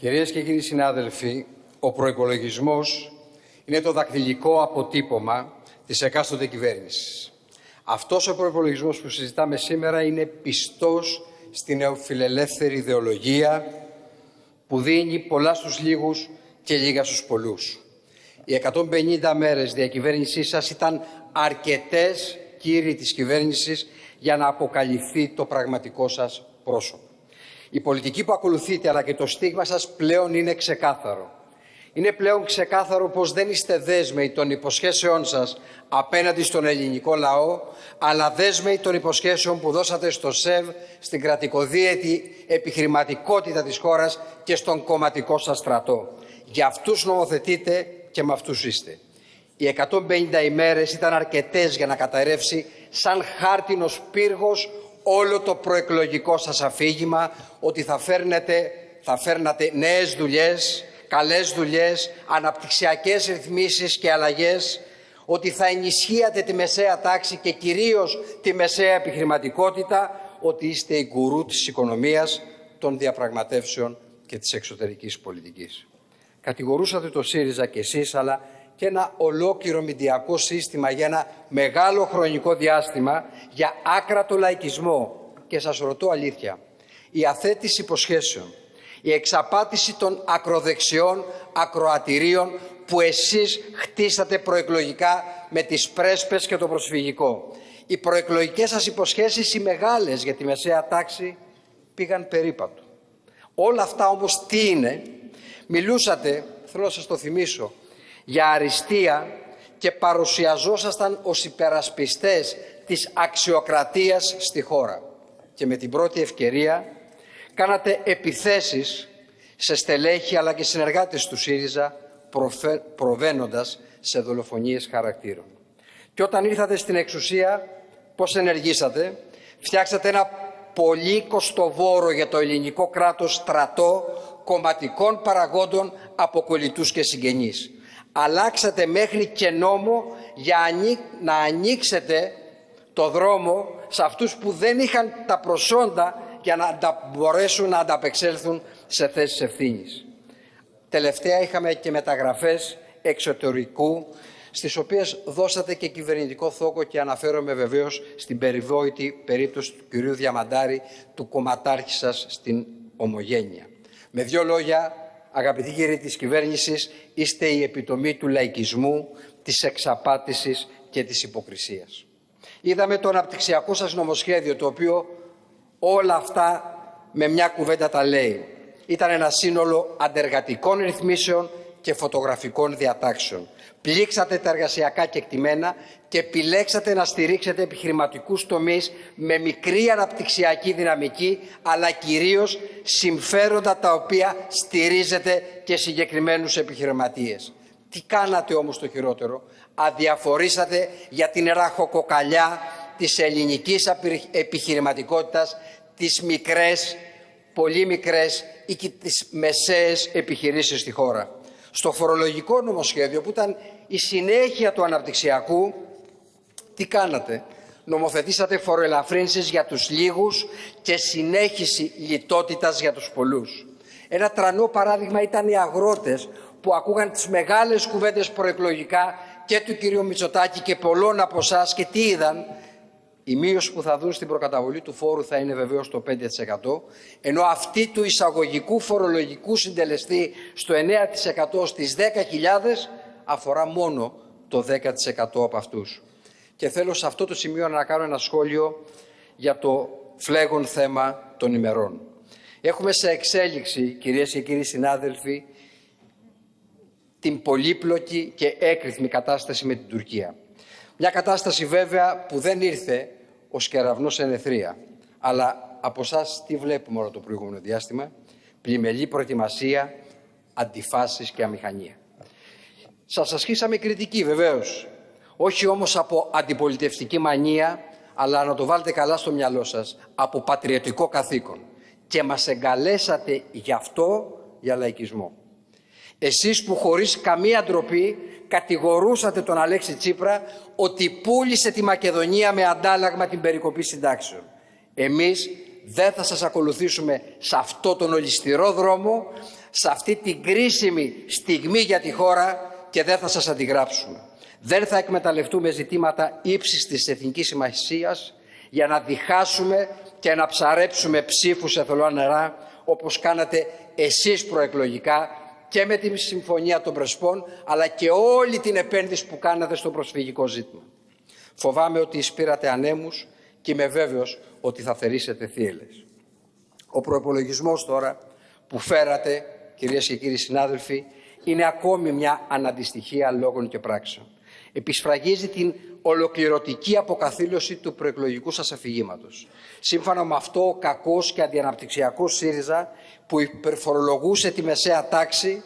Κυρίες και κύριοι συνάδελφοι, ο προϋπολογισμός είναι το δακτυλικό αποτύπωμα της εκάστοτε κυβέρνησης. Αυτός ο προϋπολογισμός που συζητάμε σήμερα είναι πιστός στην νεοφιλελεύθερη ιδεολογία που δίνει πολλά στους λίγους και λίγα στους πολλούς. Οι 150 μέρες διακυβέρνησής σας ήταν αρκετές, κύριοι της κυβέρνησης, για να αποκαλυφθεί το πραγματικό σας πρόσωπο. Η πολιτική που ακολουθείτε αλλά και το στίγμα σας πλέον είναι ξεκάθαρο. Είναι πλέον ξεκάθαρο πως δεν είστε δέσμοι των υποσχέσεών σας απέναντι στον ελληνικό λαό, αλλά δέσμοι των υποσχέσεων που δώσατε στο ΣΕΒ, στην κρατικοδίαιτη επιχειρηματικότητα της χώρας και στον κομματικό σας στρατό. Για αυτούς νομοθετείτε και με αυτούς είστε. Οι 150 ημέρες ήταν αρκετές για να καταρρεύσει σαν χάρτινος πύργος όλο το προεκλογικό σας αφήγημα ότι θα φέρνετε, θα φέρνατε νέες δουλειές, καλές δουλειές, αναπτυξιακές ρυθμίσεις και αλλαγές, ότι θα ενισχύατε τη μεσαία τάξη και κυρίως τη μεσαία επιχειρηματικότητα, ότι είστε η γκουρού της οικονομίας, των διαπραγματεύσεων και της εξωτερικής πολιτικής. Κατηγορούσατε το ΣΥΡΙΖΑ και εσείς, αλλά και ένα ολόκληρο μηντιακό σύστημα για ένα μεγάλο χρονικό διάστημα για άκρατο λαϊκισμό. Και σας ρωτώ αλήθεια, η αθέτηση υποσχέσεων, η εξαπάτηση των ακροδεξιών ακροατηρίων που εσείς χτίσατε προεκλογικά με τις πρέσπες και το προσφυγικό. Οι προεκλογικές σας υποσχέσεις, οι μεγάλες για τη μεσαία τάξη, πήγαν περίπατο. Όλα αυτά όμως τι είναι; Μιλούσατε, θέλω να σας το θυμίσω, για αριστεία και παρουσιαζόσασταν ως υπερασπιστές της αξιοκρατίας στη χώρα. Και με την πρώτη ευκαιρία κάνατε επιθέσεις σε στελέχη αλλά και συνεργάτες του ΣΥΡΙΖΑ προβαίνοντας σε δολοφονίες χαρακτήρων. Και όταν ήρθατε στην εξουσία, πώς ενεργήσατε, φτιάξατε ένα πολύ κοστοβόρο για το ελληνικό κράτος στρατό κομματικών παραγόντων από κολλητούς και συγγενείς αλλάξατε μέχρι και νόμο για να ανοίξετε το δρόμο σε αυτούς που δεν είχαν τα προσόντα για να μπορέσουν να ανταπεξέλθουν σε θέσεις ευθύνης. Τελευταία είχαμε και μεταγραφές εξωτερικού στις οποίες δώσατε και κυβερνητικό θόκο και αναφέρομαι βεβαίως στην περιβόητη περίπτωση του κυρίου Διαμαντάρη, του κομματάρχη σας στην Ομογένεια. Με δύο λόγια, αγαπητοί κύριοι της κυβέρνησης, είστε η επιτομή του λαϊκισμού, της εξαπάτησης και της υποκρισίας. Είδαμε το αναπτυξιακό σας νομοσχέδιο, το οποίο όλα αυτά με μια κουβέντα τα λέει. Ήταν ένα σύνολο αντεργατικών ρυθμίσεων και φωτογραφικών διατάξεων. Πλήξατε τα εργασιακά κεκτημένα και επιλέξατε να στηρίξετε επιχειρηματικούς τομείς με μικρή αναπτυξιακή δυναμική, αλλά κυρίως συμφέροντα τα οποία στηρίζετε και συγκεκριμένους επιχειρηματίες. Τι κάνατε όμως το χειρότερο; Αδιαφορήσατε για την ραχοκοκαλιά της ελληνικής επιχειρηματικότητας, τις μικρές, πολύ μικρές ή και τις μεσαίες επιχειρήσεις στη χώρα στο φορολογικό νομοσχέδιο που ήταν η συνέχεια του αναπτυξιακού, τι κάνατε; Νομοθετήσατε φοροελαφρύνσεις για τους λίγους και συνέχιση λιτότητας για τους πολλούς. Ένα τρανό παράδειγμα ήταν οι αγρότες που ακούγαν τις μεγάλες κουβέντες προεκλογικά και του κυρίου Μητσοτάκη και πολλών από εσάς και τι είδαν; Η μείωση που θα δουν στην προκαταβολή του φόρου θα είναι βεβαίως το 5%, ενώ αυτή του εισαγωγικού φορολογικού συντελεστή στο 9% στις 10.000 αφορά μόνο το 10% από αυτούς. Και θέλω σε αυτό το σημείο να κάνω ένα σχόλιο για το φλέγον θέμα των ημερών. Έχουμε σε εξέλιξη, κυρίες και κύριοι συνάδελφοι, την πολύπλοκη και έκρηθμη κατάσταση με την Τουρκία. Μια κατάσταση βέβαια που δεν ήρθε ως κεραυνός ενεθρία. Αλλά από εσάς τι βλέπουμε όλο το προηγούμενο διάστημα; Πλημελή προετοιμασία, αντιφάσεις και αμηχανία. Σας ασχίσαμε κριτική βεβαίως. Όχι όμως από αντιπολιτευτική μανία, αλλά να το βάλετε καλά στο μυαλό σας, από πατριωτικό καθήκον. Και μας εγκαλέσατε γι' αυτό για λαϊκισμό. Εσείς που χωρίς καμία ντροπή κατηγορούσατε τον Αλέξη Τσίπρα ότι πούλησε τη Μακεδονία με αντάλλαγμα την περικοπή συντάξεων. Εμείς δεν θα σας ακολουθήσουμε σε αυτό τον ολιστηρό δρόμο, σε αυτή την κρίσιμη στιγμή για τη χώρα και δεν θα σας αντιγράψουμε. Δεν θα εκμεταλλευτούμε ζητήματα ύψης της εθνικής σημασίας για να διχάσουμε και να ψαρέψουμε ψήφους σε θολά νερά όπως κάνατε εσείς προεκλογικά και με τη Συμφωνία των Πρεσπών αλλά και όλη την επένδυση που κάνατε στο προσφυγικό ζήτημα. Φοβάμαι ότι εισπήρατε ανέμους και είμαι βέβαιος ότι θα θερήσετε θύελες. Ο προπολογισμό τώρα που φέρατε, κυρίες και κύριοι συνάδελφοι, είναι ακόμη μια αναντιστοιχία λόγων και πράξεων. Επισφραγίζει την ολοκληρωτική αποκαθήλωση του προεκλογικού σας αφηγήματος. Σύμφωνα με αυτό, ο κακός και αντιαναπτυξιακός ΣΥΡΙΖΑ που υπερφορολογούσε τη μεσαία τάξη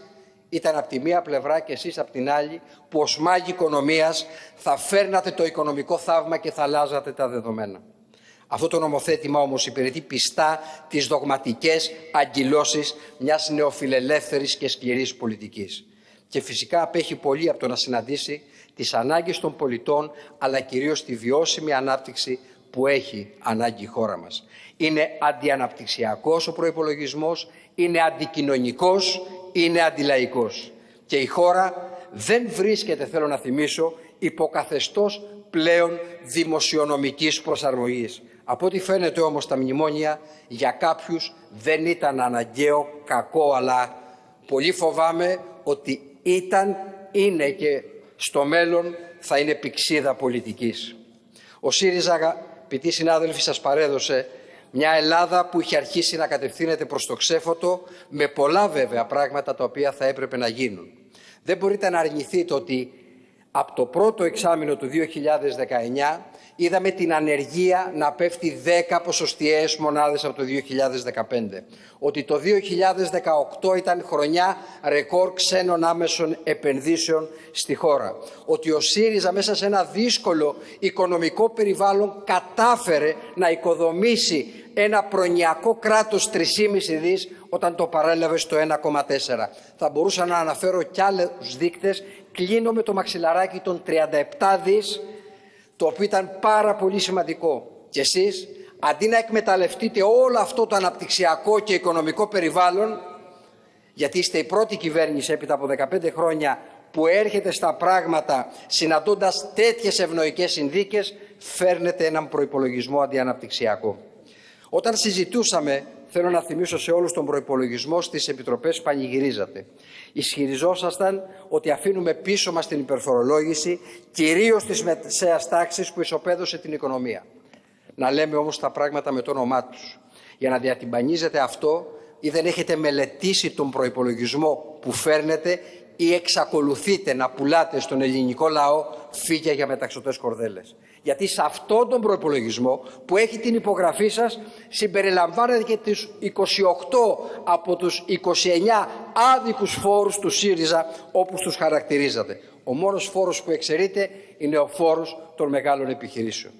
ήταν από τη μία πλευρά και εσείς από την άλλη που ως μάγοι οικονομίας θα φέρνατε το οικονομικό θαύμα και θα αλλάζατε τα δεδομένα. Αυτό το νομοθέτημα όμως υπηρετεί πιστά τις δογματικές αγκυλώσεις μιας νεοφιλελεύθερης και σκληρής πολιτικής. Και φυσικά απέχει πολύ από το να συναντήσει τις ανάγκες των πολιτών, αλλά κυρίως τη βιώσιμη ανάπτυξη που έχει ανάγκη η χώρα μας. Είναι αντιαναπτυξιακός ο προϋπολογισμός, είναι αντικοινωνικός, είναι αντιλαϊκός. Και η χώρα δεν βρίσκεται, θέλω να θυμίσω, υποκαθεστώς πλέον δημοσιονομικής προσαρμογής. Από ό,τι φαίνεται όμως τα μνημόνια για κάποιους δεν ήταν αναγκαίο, κακό, αλλά πολύ φοβάμαι ότι ήταν, είναι και στο μέλλον θα είναι πηξίδα πολιτικής. Ο ΣΥΡΙΖΑ, αγαπητοί συνάδελφοι, σας παρέδωσε μια Ελλάδα που είχε αρχίσει να κατευθύνεται προς το ξέφωτο με πολλά βέβαια πράγματα τα οποία θα έπρεπε να γίνουν. Δεν μπορείτε να αρνηθείτε ότι από το πρώτο εξάμεινο του 2019 είδαμε την ανεργία να πέφτει 10 ποσοστιαίες μονάδες από το 2015. Ότι το 2018 ήταν χρονιά ρεκόρ ξένων άμεσων επενδύσεων στη χώρα. Ότι ο ΣΥΡΙΖΑ μέσα σε ένα δύσκολο οικονομικό περιβάλλον κατάφερε να οικοδομήσει ένα προνοιακό κράτος 3,5 δις όταν το παρέλαβε στο 1,4. Θα μπορούσα να αναφέρω κι άλλους δείκτες. Κλείνω με το μαξιλαράκι των 37 δις το οποίο ήταν πάρα πολύ σημαντικό. Και εσείς, αντί να εκμεταλλευτείτε όλο αυτό το αναπτυξιακό και οικονομικό περιβάλλον, γιατί είστε η πρώτη κυβέρνηση έπειτα από 15 χρόνια που έρχεται στα πράγματα συναντώντας τέτοιες ευνοϊκές συνδίκες, φέρνετε έναν προϋπολογισμό αντιαναπτυξιακό. Όταν συζητούσαμε, θέλω να θυμίσω σε όλους τον προϋπολογισμό στις επιτροπές πανηγυρίζατε. Ισχυριζόσασταν ότι αφήνουμε πίσω μας την υπερφορολόγηση, κυρίως της μεσαίας τάξης που ισοπαίδωσε την οικονομία. Να λέμε όμως τα πράγματα με το όνομά τους. Για να διατυμπανίζετε αυτό ή δεν έχετε μελετήσει τον προϋπολογισμό που φέρνετε ή εξακολουθείτε να πουλάτε στον ελληνικό λαό φύγια για μεταξωτές κορδέλες. Γιατί σε αυτόν τον προπολογισμό που έχει την υπογραφή σας συμπεριλαμβάνεται και τους 28 από τους 29 άδικους φόρους του ΣΥΡΙΖΑ όπως τους χαρακτηρίζατε. Ο μόνος φόρος που εξαιρείται είναι ο φόρος των μεγάλων επιχειρήσεων.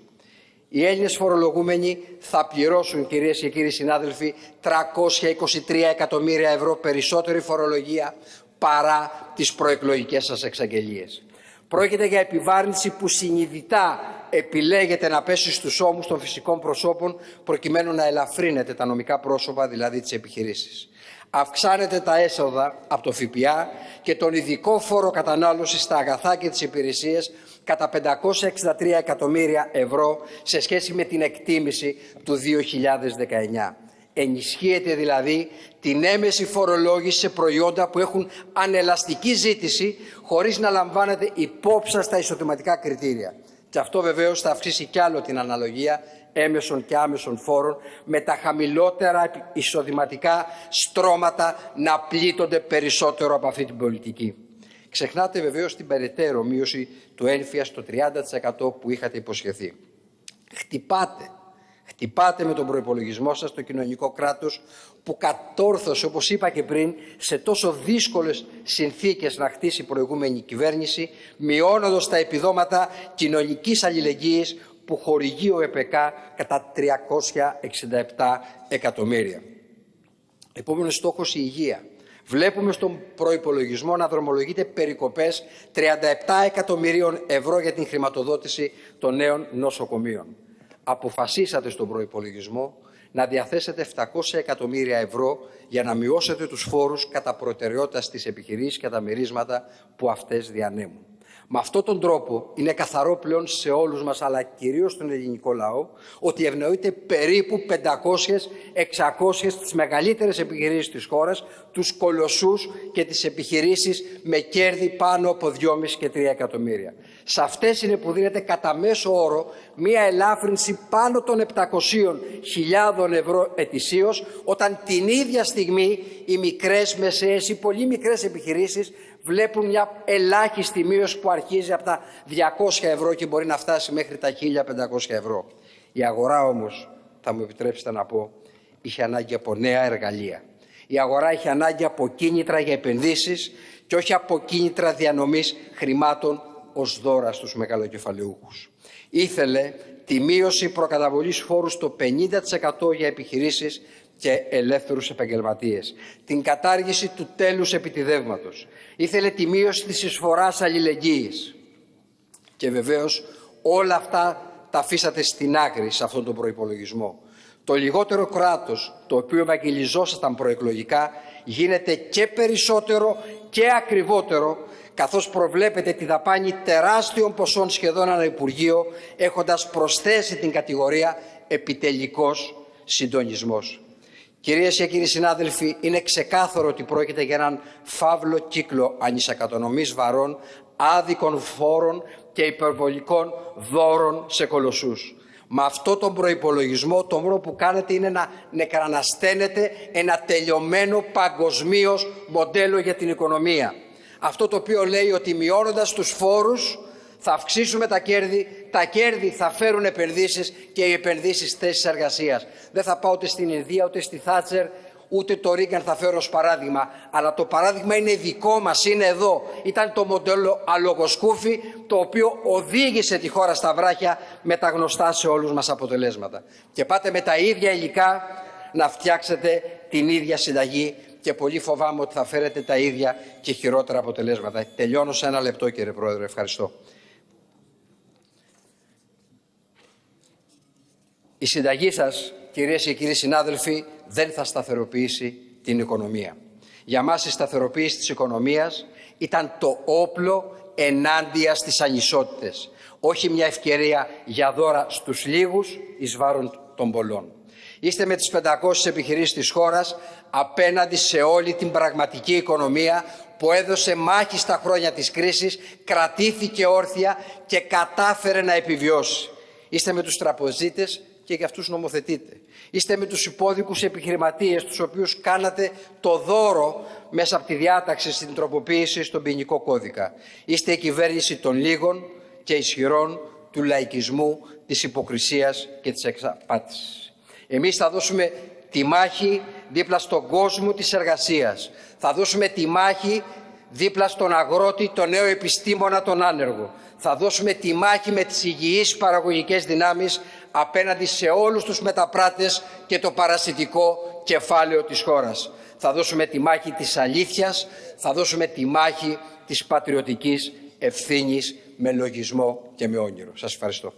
Οι Έλληνες φορολογούμενοι θα πληρώσουν, κυρίες και κύριοι συνάδελφοι, 323 εκατομμύρια ευρώ περισσότερη φορολογία παρά τις προεκλογικές σας εξαγγελίες. Πρόκειται για επιβάρυνση που συνειδητά επιλέγεται να πέσει στους ώμους των φυσικών προσώπων προκειμένου να ελαφρύνεται τα νομικά πρόσωπα, δηλαδή τις επιχειρήσεις. Αυξάνεται τα έσοδα από το ΦΠΑ και τον ειδικό φόρο κατανάλωσης στα αγαθά και τις υπηρεσίες κατά 563 εκατομμύρια ευρώ σε σχέση με την εκτίμηση του 2019. Ενισχύεται δηλαδή την έμεση φορολόγηση σε προϊόντα που έχουν ανελαστική ζήτηση χωρίς να λαμβάνεται υπόψη στα εισοδηματικά κριτήρια. Και αυτό βεβαίως θα αυξήσει κι άλλο την αναλογία έμεσων και άμεσων φόρων με τα χαμηλότερα εισοδηματικά στρώματα να πλήττονται περισσότερο από αυτή την πολιτική. Ξεχνάτε βεβαίως την περαιτέρω μείωση του ένφια στο 30% που είχατε υποσχεθεί. Χτυπάτε Χτυπάτε με τον προϋπολογισμό σας το κοινωνικό κράτος που κατόρθωσε, όπως είπα και πριν, σε τόσο δύσκολες συνθήκες να χτίσει η προηγούμενη κυβέρνηση, μειώνοντας τα επιδόματα κοινωνικής αλληλεγγύης που χορηγεί ο ΕΠΚ κατά 367 εκατομμύρια. Επόμενος στόχος η υγεία. Βλέπουμε στον προϋπολογισμό να δρομολογείται περικοπές 37 εκατομμυρίων ευρώ για την χρηματοδότηση των νέων νοσοκομείων αποφασίσατε στον προϋπολογισμό να διαθέσετε 700 εκατομμύρια ευρώ για να μειώσετε τους φόρους κατά προτεραιότητας στις επιχειρήσεις και τα μερίσματα που αυτές διανέμουν. Με αυτόν τον τρόπο είναι καθαρό πλέον σε όλους μας, αλλά κυρίως στον ελληνικό λαό, ότι ευνοείται περίπου 500-600 τις μεγαλύτερες επιχειρήσεις της χώρας, τους κολοσσούς και τις επιχειρήσεις με κέρδη πάνω από 2,5 και 3 εκατομμύρια. Σε αυτές είναι που δίνεται κατά μέσο όρο μία ελάφρυνση πάνω των 700.000 ευρώ ετησίως, όταν την ίδια στιγμή οι μικρές, μεσαίες ή πολύ μικρές επιχειρήσεις βλέπουν μια ελάχιστη μείωση που αρχίζει από τα 200 ευρώ και μπορεί να φτάσει μέχρι τα 1500 ευρώ. Η αγορά όμως, θα μου επιτρέψετε να πω, είχε ανάγκη από νέα εργαλεία. Η αγορά είχε ανάγκη από κίνητρα για επενδύσεις και όχι από κίνητρα διανομής χρημάτων ως δώρα στους μεγαλοκεφαλαιούχους. Ήθελε τη μείωση προκαταβολής φόρου στο 50% για επιχειρήσεις και ελεύθερους επαγγελματίες. Την κατάργηση του τέλους επιτιδεύματος. Ήθελε τη μείωση της εισφοράς αλληλεγγύης. Και βεβαίως όλα αυτά τα αφήσατε στην άκρη σε αυτόν τον προϋπολογισμό. Το λιγότερο κράτος, το οποίο ευαγγελιζόσασταν προεκλογικά, γίνεται και περισσότερο και ακριβότερο, καθώς προβλέπεται τη δαπάνη τεράστιων ποσών σχεδόν ένα Υπουργείο, έχοντας προσθέσει την κατηγορία επιτελικός συντονισμός. Κυρίες και κύριοι συνάδελφοι, είναι ξεκάθαρο ότι πρόκειται για έναν φαύλο κύκλο ανισακατονομής βαρών, άδικων φόρων και υπερβολικών δώρων σε κολοσσούς. Με αυτό τον προϋπολογισμό το μόνο που κάνετε είναι να νεκρανασταίνετε ένα τελειωμένο παγκοσμίως μοντέλο για την οικονομία. Αυτό το οποίο λέει ότι μειώνοντας τους φόρους θα αυξήσουμε τα κέρδη, τα κέρδη θα φέρουν επενδύσεις και οι επενδύσεις θέσεις εργασίας. Δεν θα πάω ούτε στην Ινδία, ούτε στη Θάτσερ, ούτε το Ρίγκαν θα φέρω ως παράδειγμα, αλλά το παράδειγμα είναι δικό μας, είναι εδώ. Ήταν το μοντέλο αλογοσκούφι, το οποίο οδήγησε τη χώρα στα βράχια με τα γνωστά σε όλους μας αποτελέσματα. Και πάτε με τα ίδια υλικά να φτιάξετε την ίδια συνταγή και πολύ φοβάμαι ότι θα φέρετε τα ίδια και χειρότερα αποτελέσματα. Τελειώνω σε ένα λεπτό κύριε Πρόεδρε. Ευχαριστώ. Η συνταγή σας, κυρίες και κύριοι συνάδελφοι, δεν θα σταθεροποιήσει την οικονομία. Για μας η σταθεροποίηση της οικονομίας ήταν το όπλο ενάντια στις ανισότητες. Όχι μια ευκαιρία για δώρα στους λίγους εις βάρον των πολλών. Είστε με τις 500 επιχειρήσεις της χώρας απέναντι σε όλη την πραγματική οικονομία που έδωσε μάχη στα χρόνια της κρίσης, κρατήθηκε όρθια και κατάφερε να επιβιώσει. Είστε με τους τραπεζίτες και για αυτούς νομοθετείτε. Είστε με τους υπόδικους επιχειρηματίες, τους οποίους κάνατε το δώρο μέσα από τη διάταξη στην τροποποίηση στον ποινικό κώδικα. Είστε η κυβέρνηση των λίγων και ισχυρών του λαϊκισμού, της υποκρισίας και της εξαπάτησης. Εμείς θα δώσουμε τη μάχη δίπλα στον κόσμο της εργασίας. Θα δώσουμε τη μάχη δίπλα στον αγρότη, τον νέο επιστήμονα, τον άνεργο. Θα δώσουμε τη μάχη με τις υγιείς παραγωγικές δυνάμεις απέναντι σε όλους τους μεταπράτες και το παρασιτικό κεφάλαιο της χώρας. Θα δώσουμε τη μάχη της αλήθειας, θα δώσουμε τη μάχη της πατριωτικής ευθύνης με λογισμό και με όνειρο. Σας ευχαριστώ.